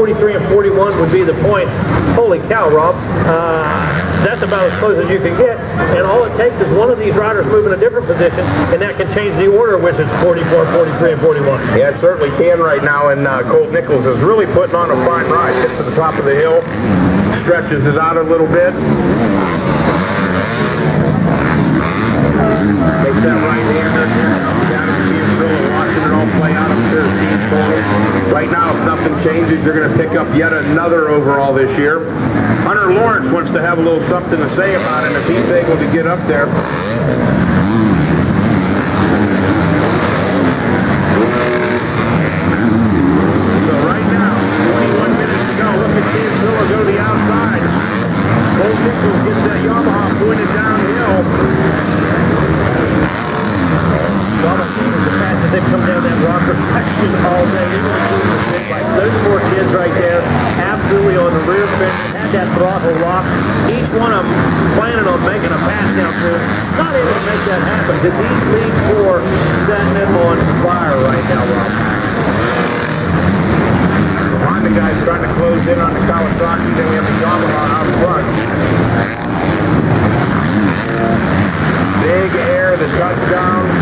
43, and 41 would be the points. Holy cow, Rob. Uh, that's about as close as you can get. And all it takes is one of these riders moving a different position, and that can change the order in which it's 44, 43, and 41. Yeah, it certainly can right now, and uh, Colt Nichols is really putting on a fine ride. Gets to the top of the hill, stretches it out a little bit. Makes that right-hander. Down and see watching it all play out. I'm sure his team's going. Right now, if you're going to pick up yet another overall this year. Hunter Lawrence wants to have a little something to say about it if he's able to get up there. So right now, 21 minutes to go. Look at Miller go to the outside. Colt Nichols gets that Yamaha pointed downhill. hit that throttle lock. Each one of them planning on making a pass down to it. Not able to make that happen. The D-speed four setting them on fire right now, Rob. The guys trying to close in on the Kawasaki. Then we have the Yamaha out front. Big air, the touchdown.